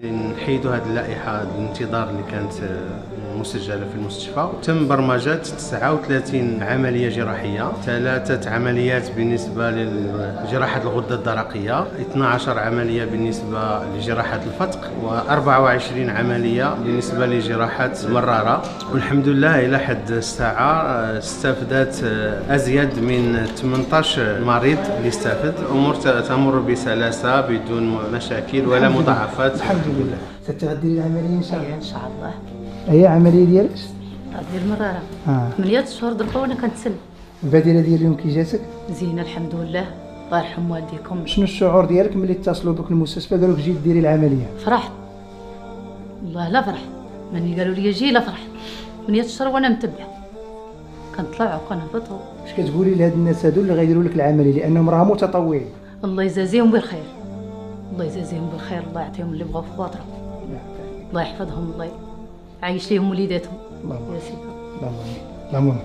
In نحيدوا هذه اللائحة الانتظار اللي كانت آه، مسجلة في المستشفى. تم برمجة 39 عملية جراحية ثلاثة عمليات بالنسبة لجراحة الغدة الدرقية 12 عملية بالنسبة لجراحة الفتق و24 عملية بالنسبة لجراحة المراره والحمد لله إلى حد الساعة آه، استفدت آه، أزيد من 18 مريض اللي استفد الأمور تمر بسلاسة بدون مشاكل ولا مضاعفات. الحمد لله. ستغدي العملية إن شاء الله؟ إن شاء الله. هي عملية ديالك؟ ديال المراره آه. 8 شهور دركا وأنا كنتسنى البديلة ديال اليوم كي جاتك؟ زينة الحمد لله. الله يرحم والديكم. شنو الشعور ديالك ملي اتصلوا بك المستشفى؟ قالوا لك جي ديري العملية. فرحت. والله لا فرحت. ملي قالوا لي جي لا فرحت. 8 شهور وأنا متبعة. كنطلع وكنهبط اش كتقولي لهاد الناس هادو اللي غيديروا لك العملية؟ لأنهم راه متطوعين. الله يجازيهم بالخير. الله يجازيهم بالخير. الله يعطيهم اللي بغاو في خواطرهم. الله يحفظهم الله يعيش ليهم وليداتهم. اللهم يا سيدي. اللهم اللهم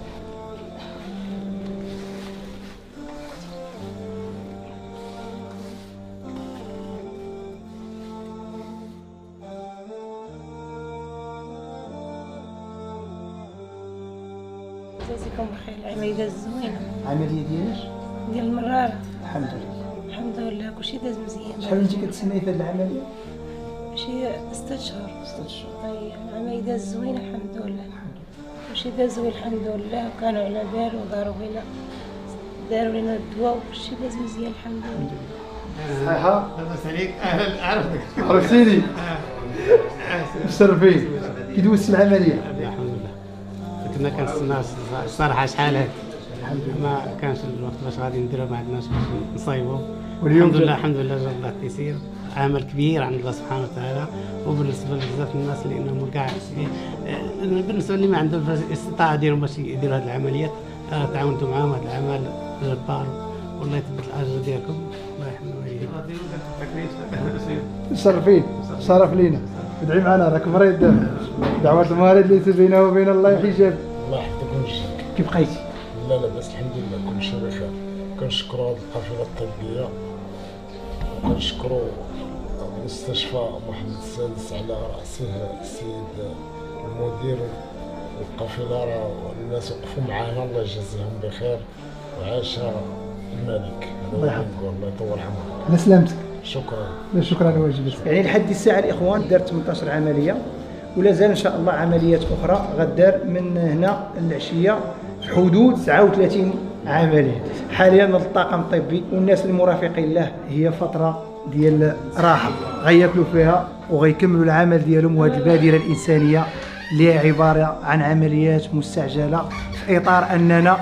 جزاكم بخير العملية زوينة عمليه ديالك ديال المرارة. الحمد لله. الحمد لله. كلشي داز مزيان. شحال انت كتسناي في هاد العملية؟ شي ستة شهور ستة شهور العملية داز زوينة الحمد لله. كلشي داز زوين الحمد لله وكانوا على بال وداروا لنا داروا لنا الدواء وكلشي داز مزيان الحمد لله. صحيحة؟ لاباس عليك أهلا عرفتك عرفتيني مشرفين كي دوزت العملية الحمد لله. كنا كنستناو الصراحه شحال هاد ما كانش الوقت باش غادي نديرو ما عندناش باش نصايبو. واليوم الحمد لله الحمد لله جا الله التيسير عمل كبير عند الله سبحانه وتعالى. وبالنسبة لبزاف الناس لانهم كاع آه، بالنسبة اللي ما عندهم الاستطاعه ديالهم باش يديروا هذه العمليات آه، تعاونتوا معاهم هذا العمل جبار والله يثبت الأجر ديالكم. الله يحمي والديكم مشرفين شرف لينا. ادعي معنا راك مريض. دعوة المريض ليس بينه وبين الله حجاب. الله يحفظك ويجزيك كيف بقيتي؟ لا لا بس الحمد لله كل شيء بخير كنشكروا هذه القافلة الطبية. وكنشكروا مستشفى محمد السادس على رأسه السيد المدير والقافله راه الناس وقفوا معنا الله يجازيهم بخير. وعاش الملك. الله يحفظك. الله يطول عمرك. على سلامتك. شكرا. لا شكرا على واجبك. يعني لحد الساعة الإخوان دارت 18 عملية ولا زال إن شاء الله عمليات أخرى غدار من هنا العشيه في حدود 39 عملية. حاليا الطاقم الطبي والناس المرافقين له هي فترة ديال راحة. غياكلوا فيها وغيكملوا العمل ديالهم وهذه البادرة الإنسانية اللي هي عبارة عن عمليات مستعجلة في إطار أننا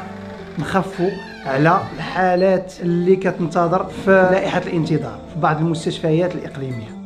نخفوا على الحالات اللي كتنتظر في لائحة الانتظار في بعض المستشفيات الإقليمية.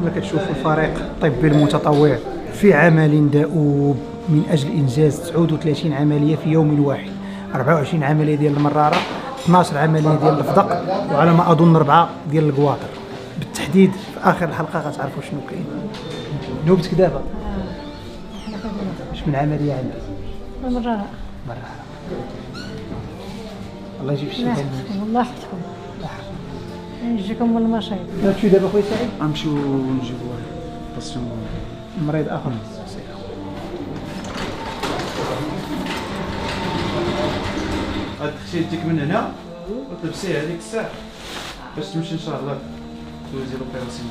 كما كتشوفوا الفريق الطبي المتطوع في عمل دؤوب من أجل إنجاز 39 عملية في يوم واحد. 24 عملية ديال المرارة 12 عملية ديال الفضق وعلى ما أظن اربعه ديال القواطر. بالتحديد في آخر الحلقة غتعرفوا شنو كاين. نوبتك دابا اش من عملية عندك؟ المرارة. مرارة. الله يجيب الشفاء والله يحفظكم يجيكم من المشايخ تمشي دابا خويا سعيد؟ غنمشيو نجيبو patient مريض آخر. غتدخلي يديك من هنا وتلبسيه هذيك الساعة باش تمشي إن شاء الله. دوزي l'opération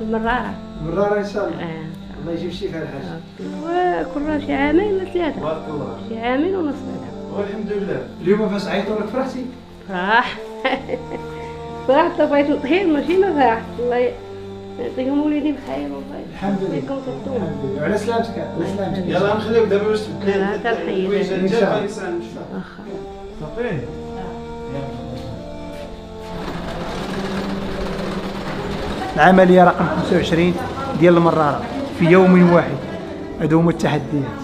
المرارة مراره إن شاء الله. آه. الله يجيب الشفاء الحاج وكل شي عامين ولا ثلاثة. بارك الله شي عامين ونص ثلاثة. والحمد لله. اليوم فاش عيطوا لك فرحتي؟ فرح. فرحت بغيت نطير ماشي ما فرحت الله يعطيهم وليدي بخير والله. الحمد لله. وعلى سلامتك. على سلامتك. يلا نخليوك دابا باش تبدل لا، تنحيد. شاء الله. واخا صافي العملية رقم 25 ديال المرارة في يوم واحد. هادو هما التحديات.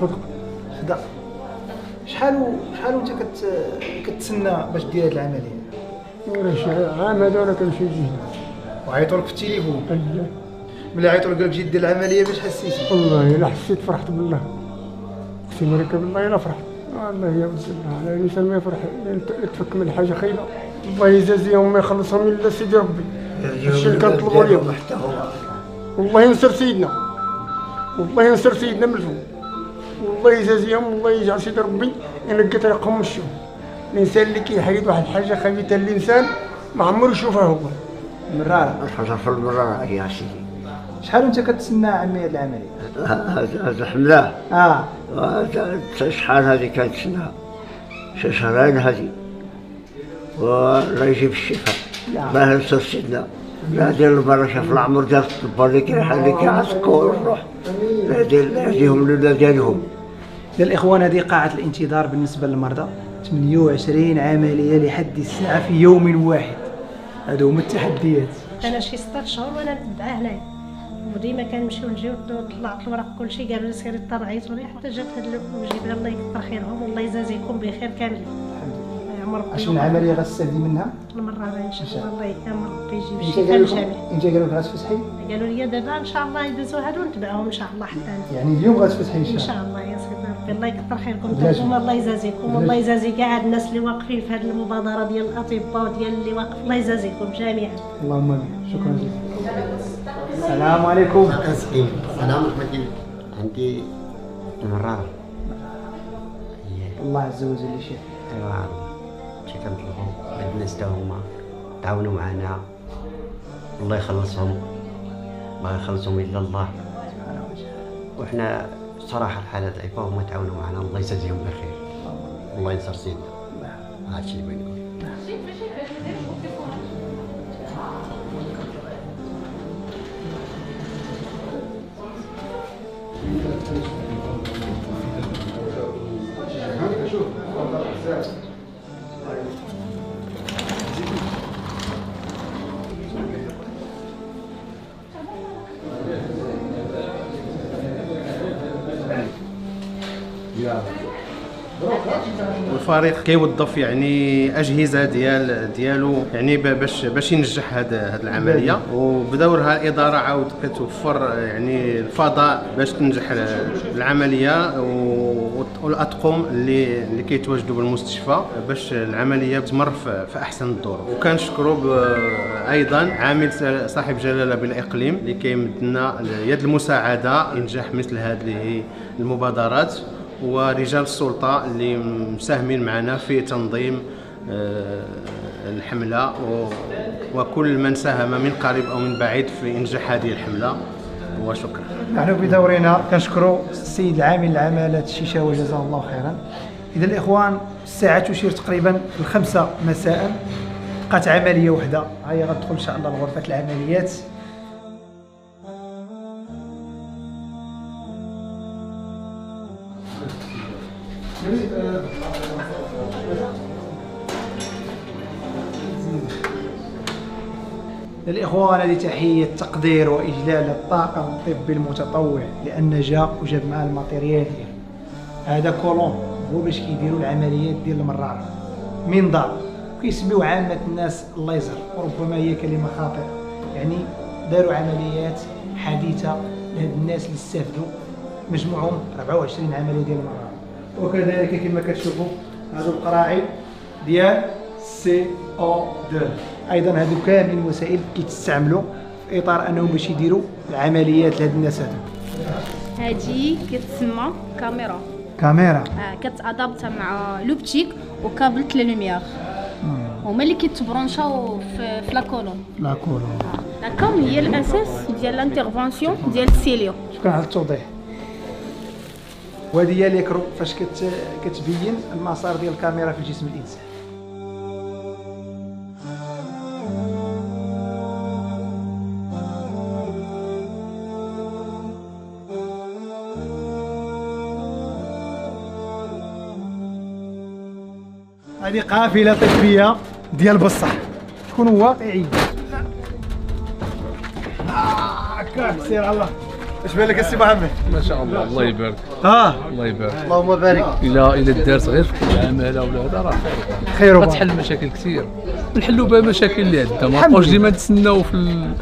صدق شحال شحال وانت كت كتسنى باش دير هذه العملية؟ ولا شي عام هذا ولا كان شي جهد وعيطوا لك في التليفون. ملي عيطوا لك قال لك جي دير العملية باش حسيتي؟ والله إلا حسيت فرحت بالله. اقسم لك بالله إلا فرحت. والله يا الله على الانسان ما يفرح. يت- يتفك من حاجة خايبة. الله يجازيهم ما يخلصهم إلا سيدي ربي. هادشي اللي كنطلبوا اليوم والله ينصر سيدنا. والله ينصر سيدنا من الفوق والله يجازيهم والله يجعل سيدي ربي ينقي طريقهم من الشوم الإنسان اللي كيحيد واحد الحاجة خبيثه للإنسان ما عمره يشوفها هو. مرارة. الحجر في المرة يا سيدي شحال وانت كتسنى عمي هذه العملية؟ هذا هذا حملة. آه. شحال هذه كانت سنة شي شهرين هذه والله يجيب الشفاء. الله ينصر سيدنا. لا دير المرة شاف العمر ديال الطب اللي كيح- اللي كيعسكوا الروح لولا ديالهم يا الإخوان هذه قاعة الانتظار بالنسبة للمرضى. 28 عملية لحد الساعة في يوم واحد. هادو هما التحديات. أنا شي 16 شهور وأنا متبعه هنايا وديما كنمشيو نجيو طلعت الوراق كل شيء قالوا لي سيري طلعيت ولي حتى جات هاد الوجيبة. الله يكثر خيرهم والله يجازيكم بخير كاملين. ربي اش من عمليه غتستافدي منها؟ المرة هذه إن شاء الله. الله يكرم ربي يجيب قالوا لكم للجميع انت قالوا لك غتفتحي قالوا لي دابا إن شاء الله يدوزوا هادو ونتبعهم إن شاء الله حتى. يعني اليوم غتفتحي ان إن شاء الله شاء الله. يا سيدي ربي. الله يكثر خيركم. أنتم الله يجازيكم. والله يجازي كاع الناس اللي واقفين في هذه المبادرة ديال الأطباء وديال اللي واقف. الله يجازيكم جميعا. اللهم آمين. شكرا جزيلا. السلام عليكم. سلام عليكم عندي مرة. الله عز وجل يشفي ايوا شي كنطلبوا من الناس تا هما تعاونوا معنا. الله يخلصهم. ما يخلصهم إلا الله. وحنا صراحة الحالة ضعيفة وهما تعاونوا معنا. الله يجازيهم بخير الله ينصر سيدنا. هادشي اللي بغيت والفريق كيوظف يعني أجهزة ديال ديالو يعني باش باش ينجح هاد هاد العملية. وبدورها الاداره عاود كتوفر يعني الفضاء باش تنجح العملية والأطقم اللي اللي كيتواجدوا بالمستشفى باش العملية تمر في أحسن الظروف. وكنشكروا أيضا عامل صاحب جلالة بالاقليم اللي كيمد لنا يد المساعدة انجاح مثل هذه المبادرات. ورجال السلطة اللي مساهمين معنا في تنظيم آه، الحملة و- وكل من ساهم من قريب أو من بعيد في إنجاح هذه الحملة. وشكرا. نحن بدورنا كنشكروا السيد العامل العمالة الشيشة وجزاه الله خيرا. إذا الإخوان الساعة تشير تقريبا الخمسة مساء. بقات عملية وحدة. هيا غتدخل إن شاء الله لغرفة العمليات. للإخوان تحية تقدير وإجلال الطاقم الطبي المتطوع لأن جاء وجاب معاه ال matériel ديالو هذا colonne هو باش كيديروا العمليات ديال المرارة. منظار كيسميو عامة الناس الليزر. وربما هي كلمة خاطئة. يعني داروا عمليات حديثة لهاد الناس اللي استافدوا مجموعهم 24 عملية ديال المرارة. وكذلك كما كتشوفوا هذو القراعي ديال CO 2 أيضا هذو كامل الوسائل كيتستعملوا في إطار أنهم باش يديروا العمليات لهاد الناس هذو هادي كتسمى كاميرا. كاميرا. آه كتادابتا مع l'optique و câble lumière. هما اللي كيتبرونشاو في, في la colonne. la colonne. la cam هي الأساس ديال ال intervention ديال ال cœlio شكرا على التوضيح. وهذه هي ليكرو فاش كت... كتبين المسار ديال الكاميرا في جسم الإنسان. هذه قافلة طبية ديال بصح. كونوا واقعيين هكاك سير على الله. اش بالك السي محمد؟ ما شاء الله الله يبارك. آه الله يبارك. اللهم بارك. الا الا دارت غير في العماله ولا هذا راه خير. غتحل مشاكل كثير. نحلوا بها المشاكل اللي عندنا. ما نبقاوش لله. ديما نتسناو في, ال...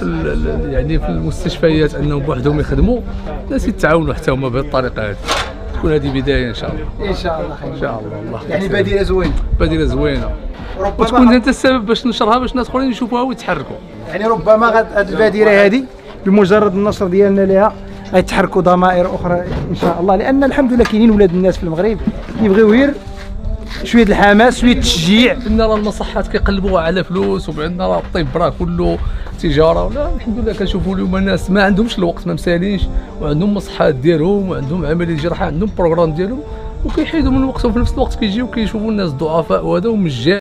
في يعني في المستشفيات أنهم بوحدهم يخدموا. الناس يتعاونوا حتى هما بهذه الطريقة هذه. تكون هذه بداية إن شاء الله. إن شاء الله خير. إن شاء الله الله يعني بديلة زوين بديلة زوينة. ربما وتكون أنت السبب باش نشرها باش الناس أخرين يشوفوها ويتحركوا. يعني ربما هذه البادره هذه بمجرد النشر ديالنا لها غيتحركوا ضمائر أخرى إن شاء الله. لأن الحمد لله كاينين ولاد الناس في المغرب يبغيو غير شوية الحماس شوية التشجيع. عندنا راه المصحات كيقلبوها على فلوس وعندنا راه الطب راه كله تجارة. ولا الحمد لله كنشوفوا اليوم ناس ما عندهمش الوقت ما مسالينش وعندهم مصحات ديالهم وعندهم عمليه جراحه عندهم بروغرام ديالهم وكيحيدوا من وقتهم في نفس الوقت كيجيو كيشوفوا الناس ضعفاء وهذا ومجاني